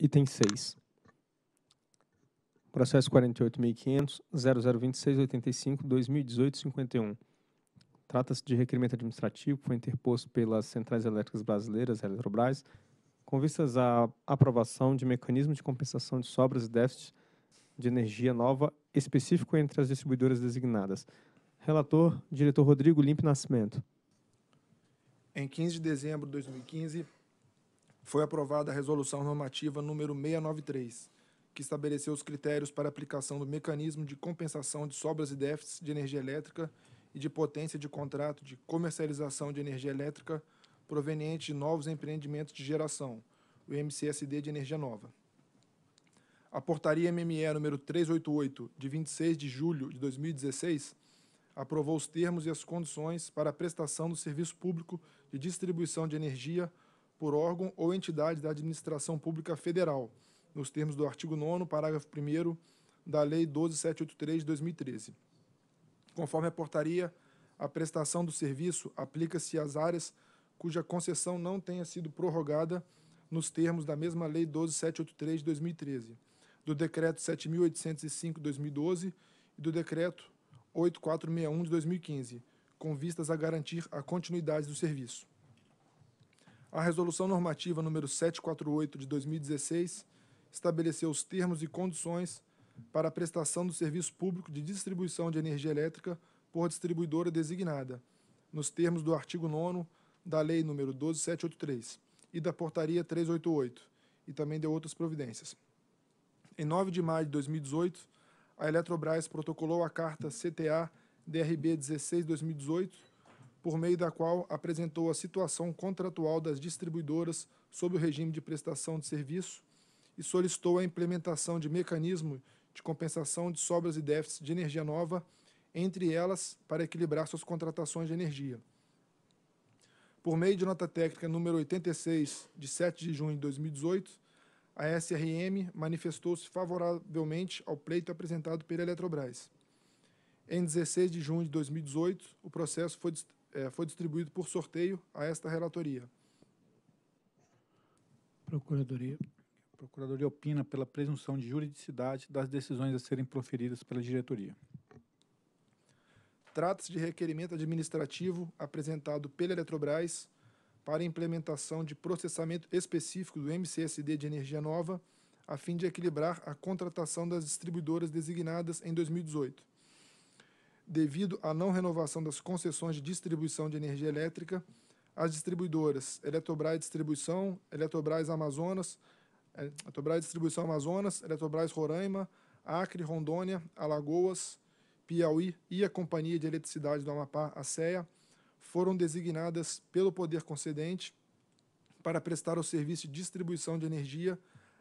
Item 6. Processo 48.500.0026.85.2018.51. Trata-se de requerimento administrativo que foi interposto pelas Centrais Elétricas Brasileiras, Eletrobras, com vistas à aprovação de mecanismo de compensação de sobras e déficits de energia nova específico entre as distribuidoras designadas. Relator, diretor Rodrigo Limpe Nascimento. Em 15 de dezembro de 2015, foi aprovada a Resolução Normativa número 693, que estabeleceu os critérios para aplicação do mecanismo de compensação de sobras e déficits de energia elétrica e de potência de contrato de comercialização de energia elétrica proveniente de novos empreendimentos de geração, o MCSD de energia nova. A Portaria MME número 388, de 26 de julho de 2016, aprovou os termos e as condições para a prestação do serviço público de distribuição de energia por órgão ou entidade da administração pública federal, nos termos do artigo 9 parágrafo 1 da Lei 12783 de 2013. Conforme a portaria, a prestação do serviço aplica-se às áreas cuja concessão não tenha sido prorrogada nos termos da mesma Lei 12783 de 2013, do Decreto 7.805 de 2012 e do Decreto 8461 de 2015, com vistas a garantir a continuidade do serviço. A Resolução Normativa número 748 de 2016 estabeleceu os termos e condições para a prestação do serviço público de distribuição de energia elétrica por distribuidora designada, nos termos do artigo 9 da Lei nº 12783 e da Portaria 388, e também de outras providências. Em 9 de maio de 2018, a Eletrobras protocolou a carta CTA DRB 16/2018, por meio da qual apresentou a situação contratual das distribuidoras sob o regime de prestação de serviço e solicitou a implementação de mecanismo de compensação de sobras e déficits de energia nova entre elas para equilibrar suas contratações de energia. Por meio de nota técnica número 86, de 7 de junho de 2018, a SRM manifestou-se favoravelmente ao pleito apresentado pela Eletrobras. Em 16 de junho de 2018, o processo foi, é, foi distribuído por sorteio a esta relatoria. Procuradoria. A Procuradoria opina pela presunção de juridicidade das decisões a serem proferidas pela diretoria. Trata-se de requerimento administrativo apresentado pela Eletrobras para implementação de processamento específico do MCSD de energia nova, a fim de equilibrar a contratação das distribuidoras designadas em 2018. Devido à não renovação das concessões de distribuição de energia elétrica, as distribuidoras Eletrobras Distribuição, Eletrobras Amazonas, eh, Eletrobras Distribuição Amazonas, Eletrobras Roraima, Acre, Rondônia, Alagoas, Piauí e a Companhia de Eletricidade do Amapá, a CEA, foram designadas pelo poder concedente para prestar o serviço de distribuição de energia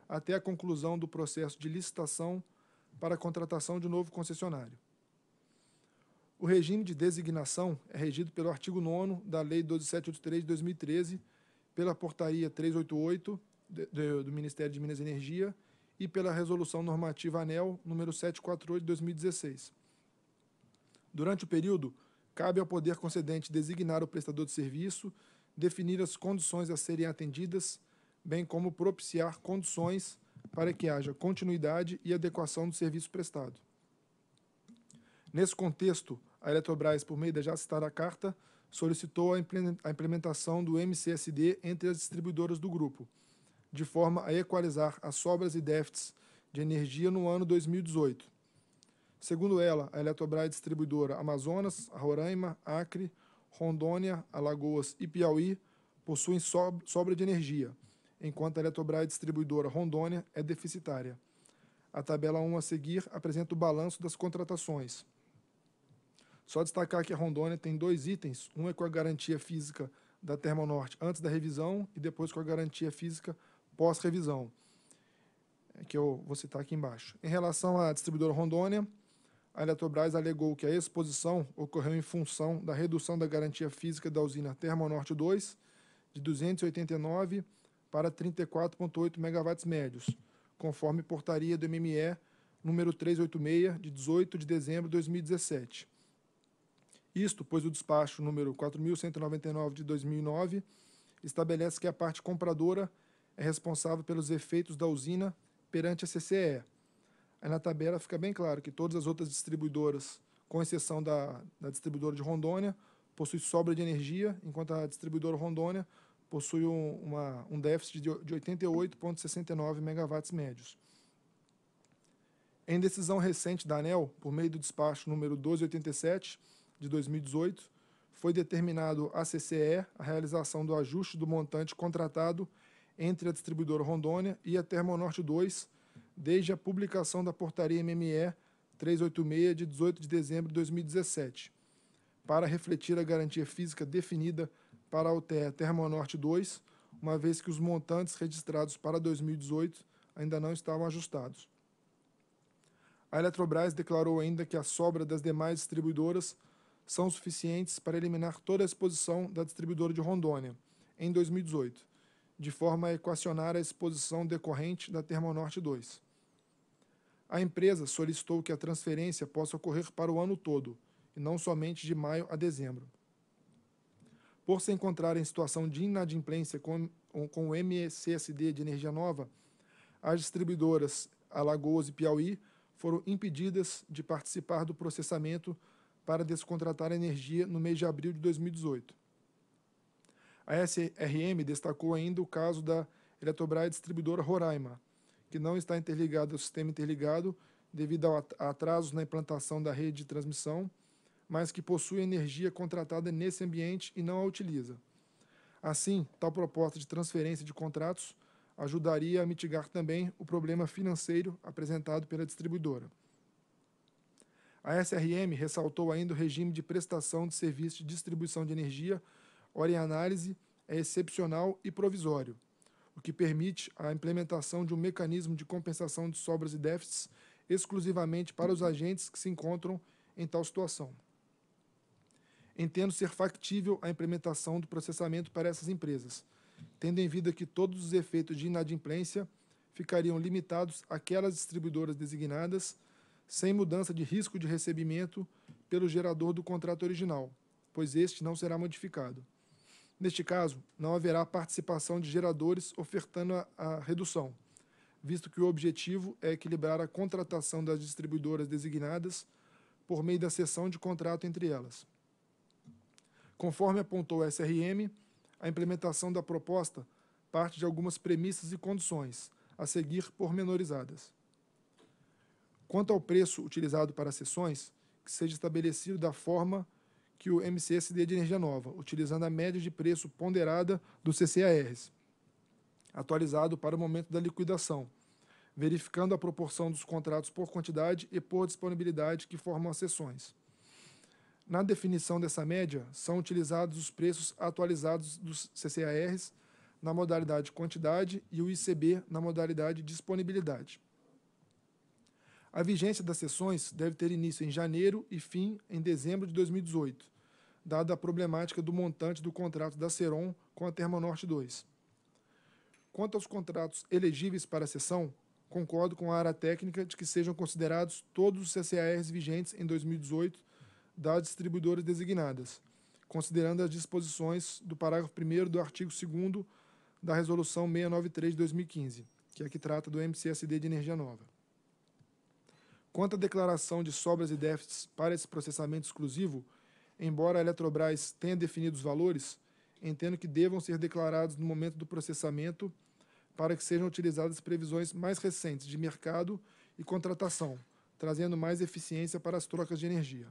até a conclusão do processo de licitação para a contratação de novo concessionário. O regime de designação é regido pelo artigo 9 da Lei 12783 de 2013, pela Portaria 388 de, de, do Ministério de Minas e Energia e pela Resolução Normativa ANEL número 748 de 2016. Durante o período, cabe ao poder concedente designar o prestador de serviço, definir as condições a serem atendidas, bem como propiciar condições para que haja continuidade e adequação do serviço prestado. Nesse contexto, a Eletrobras, por meio da já citada carta, solicitou a implementação do MCSD entre as distribuidoras do grupo, de forma a equalizar as sobras e déficits de energia no ano 2018, Segundo ela, a Eletrobras distribuidora Amazonas, Roraima, Acre, Rondônia, Alagoas e Piauí possuem sobra de energia, enquanto a Eletrobras distribuidora Rondônia é deficitária. A tabela 1 a seguir apresenta o balanço das contratações. Só destacar que a Rondônia tem dois itens, um é com a garantia física da Termonorte antes da revisão e depois com a garantia física pós-revisão, que eu vou citar aqui embaixo. Em relação à distribuidora Rondônia, a Eletrobras alegou que a exposição ocorreu em função da redução da garantia física da usina Termonorte 2 de 289 para 34,8 megawatts médios, conforme portaria do MME número 386 de 18 de dezembro de 2017. Isto pois o despacho número 4199 de 2009 estabelece que a parte compradora é responsável pelos efeitos da usina perante a CCE. Aí na tabela fica bem claro que todas as outras distribuidoras, com exceção da, da distribuidora de Rondônia, possuem sobra de energia, enquanto a distribuidora Rondônia possui um, uma, um déficit de, de 88,69 megawatts médios. Em decisão recente da ANEL, por meio do despacho número 1287 de 2018, foi determinado à CCE a realização do ajuste do montante contratado entre a distribuidora Rondônia e a Termonorte 2, desde a publicação da portaria MME 386 de 18 de dezembro de 2017, para refletir a garantia física definida para a UTE Termonorte 2, uma vez que os montantes registrados para 2018 ainda não estavam ajustados. A Eletrobras declarou ainda que a sobra das demais distribuidoras são suficientes para eliminar toda a exposição da distribuidora de Rondônia em 2018, de forma a equacionar a exposição decorrente da Termonorte 2. A empresa solicitou que a transferência possa ocorrer para o ano todo, e não somente de maio a dezembro. Por se encontrar em situação de inadimplência com, com o MCSD de energia nova, as distribuidoras Alagoas e Piauí foram impedidas de participar do processamento para descontratar energia no mês de abril de 2018. A SRM destacou ainda o caso da Eletrobras Distribuidora Roraima, que não está interligada ao sistema interligado devido a atrasos na implantação da rede de transmissão, mas que possui energia contratada nesse ambiente e não a utiliza. Assim, tal proposta de transferência de contratos ajudaria a mitigar também o problema financeiro apresentado pela distribuidora. A SRM ressaltou ainda o regime de prestação de serviço de distribuição de energia, ora em análise, é excepcional e provisório, o que permite a implementação de um mecanismo de compensação de sobras e déficits exclusivamente para os agentes que se encontram em tal situação. Entendo ser factível a implementação do processamento para essas empresas, tendo em vista que todos os efeitos de inadimplência ficariam limitados àquelas distribuidoras designadas sem mudança de risco de recebimento pelo gerador do contrato original, pois este não será modificado. Neste caso, não haverá participação de geradores ofertando a, a redução, visto que o objetivo é equilibrar a contratação das distribuidoras designadas por meio da cessão de contrato entre elas. Conforme apontou o SRM, a implementação da proposta parte de algumas premissas e condições, a seguir pormenorizadas. Quanto ao preço utilizado para as sessões, que seja estabelecido da forma que o MCSD de energia nova, utilizando a média de preço ponderada do CCARs, atualizado para o momento da liquidação, verificando a proporção dos contratos por quantidade e por disponibilidade que formam as sessões. Na definição dessa média, são utilizados os preços atualizados dos CCARs na modalidade quantidade e o ICB na modalidade disponibilidade. A vigência das sessões deve ter início em janeiro e fim em dezembro de 2018, dada a problemática do montante do contrato da Seron com a Termonorte 2. Quanto aos contratos elegíveis para a sessão, concordo com a área técnica de que sejam considerados todos os CCARs vigentes em 2018 das distribuidoras designadas, considerando as disposições do parágrafo 1 do artigo 2 da Resolução 693 de 2015, que é que trata do MCSD de energia nova. Quanto à declaração de sobras e déficits para esse processamento exclusivo, embora a Eletrobras tenha definido os valores, entendo que devam ser declarados no momento do processamento para que sejam utilizadas previsões mais recentes de mercado e contratação, trazendo mais eficiência para as trocas de energia.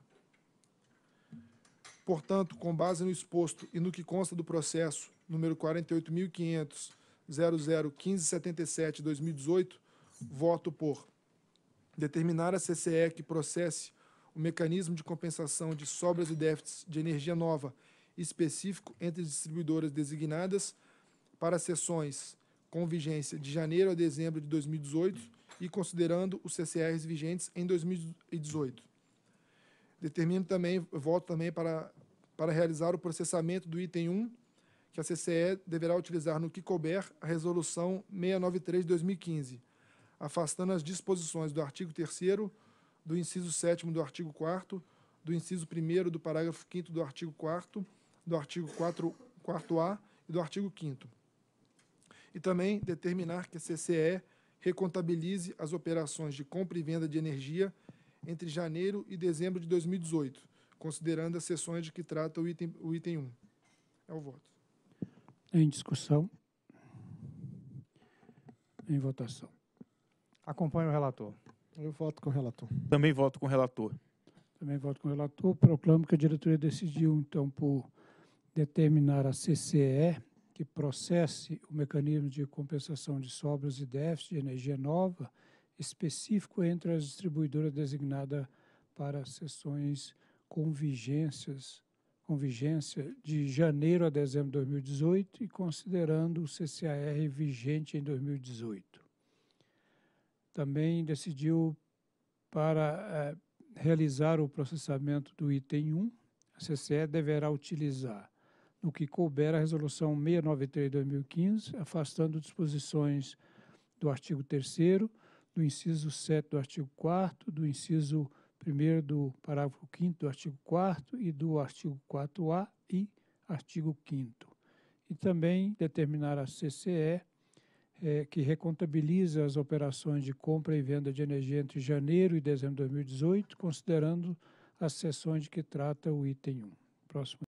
Portanto, com base no exposto e no que consta do processo número 48.500.001577-2018, voto por determinar a CCE que processe o mecanismo de compensação de sobras e déficits de energia nova específico entre distribuidoras designadas para sessões com vigência de janeiro a dezembro de 2018 e considerando os CCRs vigentes em 2018. Determino também, voto também para, para realizar o processamento do item 1, que a CCE deverá utilizar no que couber a resolução 693 de 2015, afastando as disposições do artigo 3 do inciso 7 do artigo 4 do inciso 1 do parágrafo 5 do artigo 4 do artigo 4 4A e do artigo 5 E também determinar que a CCE recontabilize as operações de compra e venda de energia entre janeiro e dezembro de 2018, considerando as sessões de que trata o item, o item 1. É o voto. Em discussão. Em votação. Acompanho o relator. Eu voto com o relator. Também voto com o relator. Também voto com o relator. Proclamo que a diretoria decidiu, então, por determinar a CCE que processe o mecanismo de compensação de sobras e déficit de energia nova específico entre as distribuidoras designadas para sessões com vigências com vigência de janeiro a dezembro de 2018 e considerando o CCAR vigente em 2018. Também decidiu para eh, realizar o processamento do item 1, a CCE deverá utilizar no que couber a resolução 693 de 2015, afastando disposições do artigo 3 do inciso 7 do artigo 4 do inciso 1 do parágrafo 5 do artigo 4 e do artigo 4A e artigo 5 E também determinar a CCE é, que recontabiliza as operações de compra e venda de energia entre janeiro e dezembro de 2018, considerando as sessões de que trata o item 1. Próximo.